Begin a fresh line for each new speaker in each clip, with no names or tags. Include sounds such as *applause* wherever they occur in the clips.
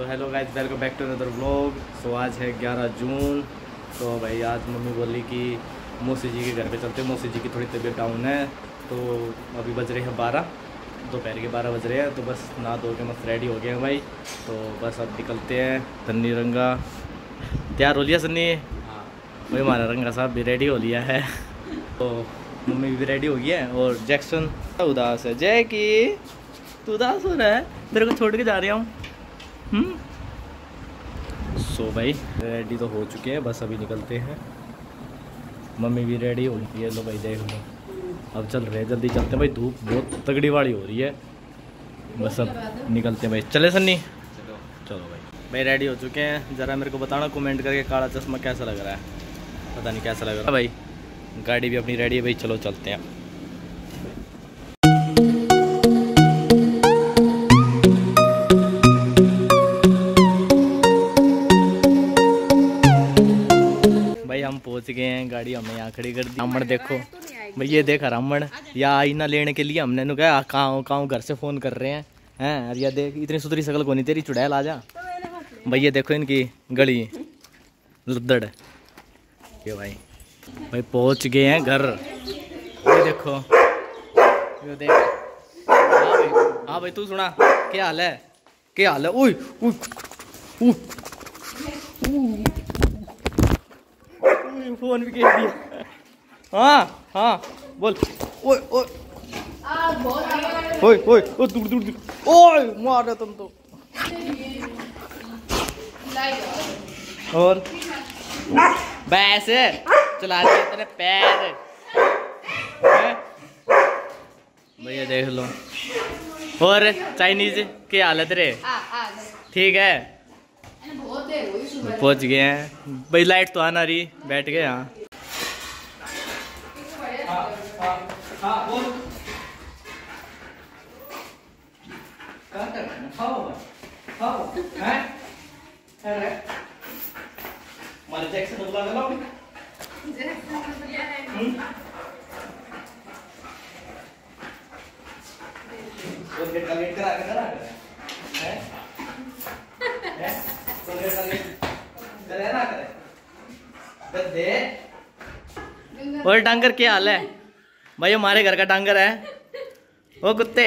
So hello guys welcome back to another vlog so आज है 11 जून। तो भाई आज मम्मी बोली कि मौसी जी के घर पे चलते मौसी जी की थोड़ी तबीयत डाउन है। तो अभी बज रहे हैं बारह। दोपहर के बारह बज रहे हैं। तो बस नहा धो के मस्त रेडी हो गए हैं भाई। तो बस अब निकलते हैं। तन्नी रंगा। तैयार हो लिया सन्नी? भाई हमारा रंगा साहब भी रेडी हो लिया है। तो मम्मी भी रेडी हो गई है। और जैक्सन उदास है। जय की तू उदास हो रहा है? तेरे को छोड़ के जा रहा हूँ। सो so, भाई रेडी तो हो चुके हैं बस अभी निकलते हैं। मम्मी भी रेडी हो गई है लो भाई देख लो अब चल रहे हैं जल्दी चलते हैं। भाई धूप बहुत तगड़ी वाली हो रही है। बस अब निकलते हैं भाई। चले सन्नी? चलो। भाई। भाई रेडी हो चुके हैं। ज़रा मेरे को बताना कमेंट करके काला चश्मा कैसा लग रहा है? पता नहीं कैसा लग रहा। है भाई गाड़ी भी अपनी रेडी है भाई चलो चलते हैं। पहुँच गए हैं गाड़ी हमने यहाँ खड़ी कर दी। रामण देखो भाई ये देखा रामण या आईना लेने के लिए हमने कहा कहाँ कहाँ घर से फ़ोन कर रहे हैं हैं या देख इतनी सुधरी शकल को नहीं तेरी चुड़ैल आ जा। भाई ये देखो इनकी गली लुद्दड़। ये भाई भाई पहुँच गए हैं घर। ये देखो ये देख। हाँ भाई हाँ भाई तू सुना क्या हाल है? क्या हाल है? ओए ओए फ़ोन भी कह दिया। हाँ हाँ बोल। ओए ओए। ओए ओए ओ दूर दूर दूर। ओए मार रहा तुम तो। और? वैसे चला दिए तेरे पैर। भैया देख लो। और चाइनीज़ की हालत रे? ठीक है? पहुँच गए हैं। भाई लाइट तो आना रही। बैठ गए यहाँ करा करा है और टांगर क्या हाल है? भाई हमारे घर का टांगर है। ओ कुत्ते।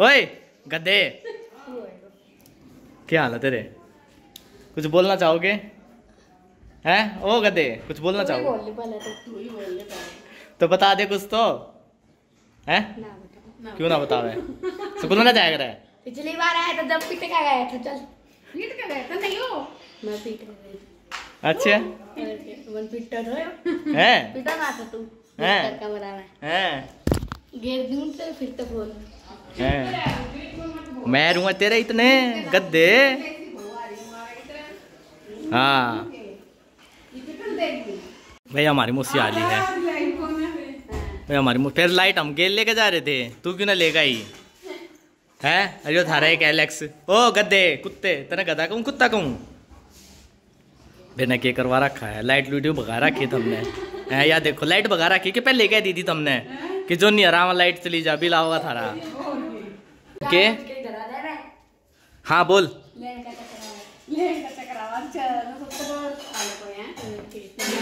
ओए गद्दे क्या हाल है तेरे? कुछ बोलना चाहोगे? हैं? ओ गद्दे कुछ बोलना चाहोगे? तो। बता दे कुछ तो। है? क्यों ना बतावे? स्कूल में ना जाया करे।
पिछली बार आया था जब पीट का गया था चल। पीट का गया था? नहीं हो। मैं पीट का गया
अच्छा।
वन पीट तो
हैं?
पीटा ना तू।
हैं।
कमरा में
हैं।
गेर दूर से फिर तो बोल।
हैं। मैं रूँगा तेरे इतने गद्दे। हाँ। भैया हमारी मुस्सी आली है। भैया हमारी फिर लाइट हम गेल लेके जा रहे थे। तू क्यों ना लेगा ही है? अरे थारा एक एलेक्स ओ गद्दे कुत्ते तेरा गधा कहूँ कुत्ता कहूँ? बिना के करवा रखा है? लाइट लूट भगा रखी तुमने। है या देखो लाइट भगा रखी कि पहले कह दी थी तुमने कि जो नहीं आराम लाइट चली जा बिल आओगा थारा। के? हाँ बोल।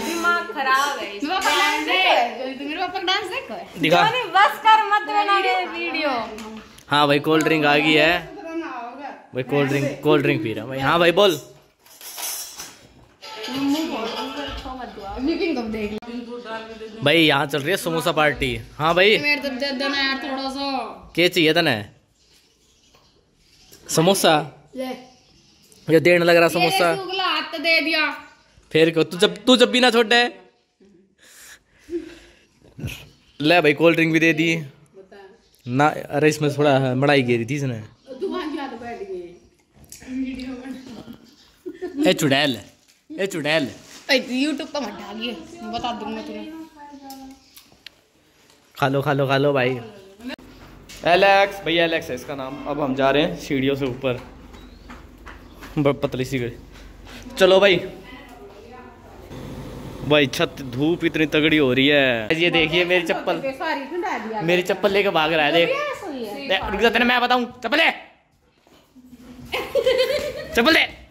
दिमाग खराब है मेरे पापा डांस देखो।
दिखा।
बस कर मत बना वीडियो
हाँ भाई कोल्ड ड्रिंक आ गई है। भाई कोल्ड ड्रिंक कोल्ड ड्रिंक पी रहा भाई हाँ भाई बोल। भाई यहाँ चल रही है समोसा पार्टी। हाँ भाई।
मेरे तो दे देना यार थोड़ा सा
क्या चाहिए तने? समोसा?
ले
ये देने लग रहा समोसा।
हाथ दे दिया
फिर क्यों? तू जब तू जब भी ना छोटे ले भाई कोल्ड ड्रिंक भी दे दी। ना अरे इसमें थोड़ा मड़ाई गिरी थी इसने। ए चुड़ैल। ए चुड़ैल।
यूट्यूब पर मत डालिए बता दूँगा तुम्हें।
खा लो खा लो खा लो भाई। एलेक्स भैया एलेक्स है इसका नाम। अब हम जा रहे हैं सीढ़ियों से ऊपर। पतली सी गई चलो भाई। भाई छत धूप इतनी तगड़ी हो रही है। ये देखिए मेरी चप्पल। मेरी चप्पल लेके भाग रहा है देख। रुक जा तेने मैं बताऊँ। चप्पल ले *laughs* चप्पल दे।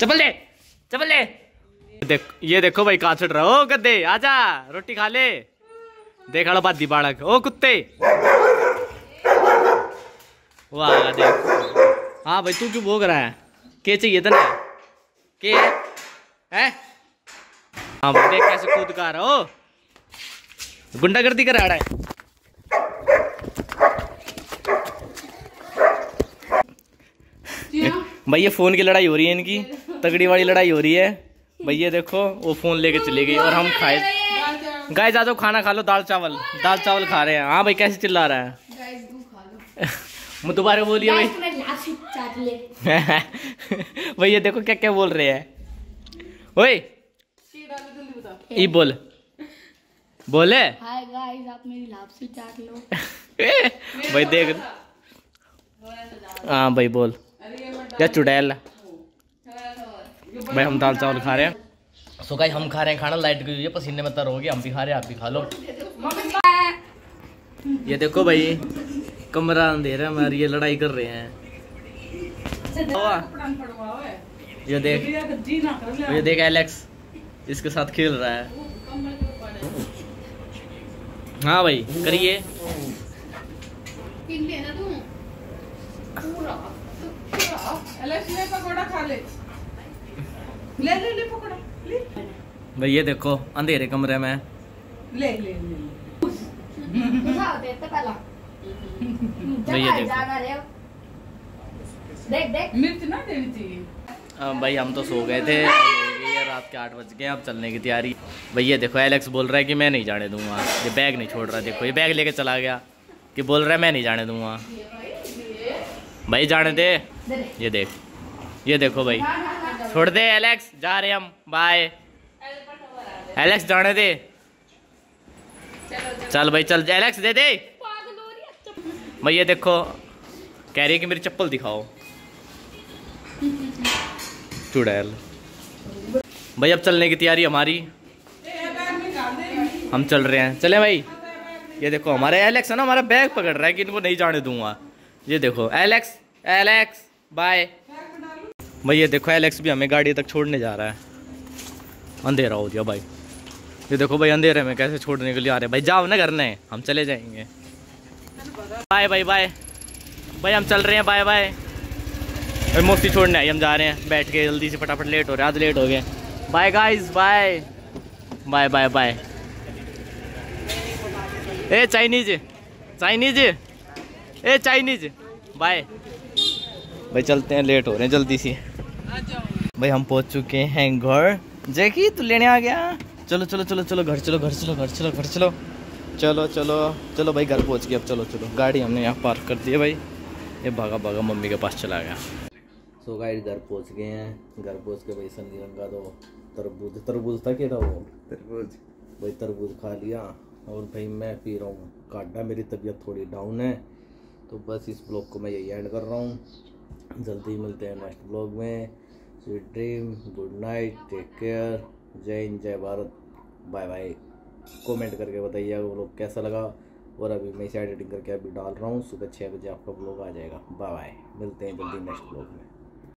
चप्पल दे चप्पल दे। देख ये देखो भाई कहाँ छुट रहा। ओ गद्दे आजा रोटी खा ले। देख लो बादी बाड़क ओ कुत्ते। वाह देख। हाँ भाई तू क्यों भोग रहा है? के चाहिए था ना? के? है? हाँ भाई देख कैसे कूद का रहा हो गुंडागर्दी करा रहा है। भाई ये फ़ोन की लड़ाई हो रही है इनकी। तगड़ी वाली लड़ाई हो रही है। भैया देखो वो फ़ोन लेके चली गई और हम खाए। गाय जा जाओ खाना खा लो दाल चावल। दाल चावल खा रहे हैं। हाँ भाई कैसे चिल्ला रहा है? मैं दोबारा बोलिए भाई।
गाइस तुम्हें लाशी चाट ले। *laughs*
भाई ये देखो क्या क्या बोल रहे हैं। ओए ये बोल। बोले।
हाय गाइस आप मेरी लापसी चाट लो। *laughs*
भाई देख। हाँ भाई बोल। या चुड़ैल। भाई हम दाल चावल खा रहे हैं। सो गाइस, हम खा रहे हैं खाना, लाइट गई हुई है, पसीने में तर हो गया हम भी खा रहे हैं, आप भी खा लो। ये देखो भाई, कमरा अंधेरा और ये लड़ाई कर रहे हैं। ये देख ये देख एलेक्स, इसके साथ खेल रहा है। हाँ भाई, करिए।
पकौड़ा खा ले। ले ले ले पकौड़ा। ले।
भाई ये देखो अंधेरे कमरे में।
ले ले ले
पहला।
भाई देखो।
देख देख।
मिर्च ना देनी चाहिए।
हाँ भाई हम तो सो गए थे। *laughs* रात के आठ बज गए अब चलने की तैयारी। भाई ये देखो एलेक्स बोल रहा है कि मैं नहीं जाने दूँगा। ये बैग नहीं छोड़ रहा देखो ये बैग लेके चला गया कि बोल रहा है मैं नहीं जाने दूँगा। भाई जाने दे। ये देख ये देखो भाई। छोड़ दे एलेक्स जा रहे हम। बाय एलेक्स जाने दे। चल भाई, चल। एलेक्स दे दे। भाई ये देखो, कह रही है कि मेरी चप्पल दिखाओ। चुड़ैल भाई, अब चलने की तैयारी हमारी। हम चल रहे हैं। चले भाई। ये देखो, हमारे एलेक्स है ना, हमारा बैग पकड़ रहा है कि इनको नहीं जाने दूँगा। ये देखो एलेक्स एलेक्स बाय भाई, ये देखो एलेक्स भी हमें गाड़ी तक छोड़ने जा रहा है। अंधेरा हो गया भाई। ये देखो भाई, अंधेरे में कैसे छोड़ने के लिए आ रहे हैं। भाई, जाओ ना करने हम चले जाएँगे। बाय बाय बाय भाई, हम चल रहे हैं बाय बाय भाई मोस्ती छोड़ने आई, हम जा रहे हैं। बैठ के जल्दी से फटाफट लेट हो रहे हैं, आज लेट हो गए। Bye guys bye bye bye bye ए चाइनीज़ चाइनीज़ ए चाइनीज़ बाय भाई, चलते हैं लेट हो रहे हैं, जल्दी से। भाई हम पहुँच चुके हैं घर। जैकी तू लेने आ गया? चलो चलो चलो चलो घर चलो घर चलो घर चलो घर चलो। चलो चलो चलो भाई घर पहुँच गए अब चलो चलो गाड़ी हमने यहाँ पार्क कर दी है भाई। ये भागा भागा मम्मी के पास चला गया। सो गाइस घर पहुँच गए हैं। घर पहुँच के भाई संदीप का तो तरबूज तरबूज था क्या था वो? तरबूज। भाई तरबूज खा लिया। और भाई मैं पी रहा हूँ। काटा मेरी तबीयत थोड़ी डाउन है। तो बस इस ब्लॉग को मैं यही एंड कर रहा हूँ। जल्दी मिलते हैं नेक्स्ट ब्लॉग में। Sweet dream good night take care जय हिंद जय भारत। बाय बाय कमेंट करके बताइए वो लोग कैसा लगा। और अभी मैं इसे एडिटिंग करके अभी डाल रहा हूँ। सुबह छः बजे आपका ब्लॉग आ जाएगा। बाय बाय मिलते हैं जल्दी नेक्स्ट ब्लॉग में।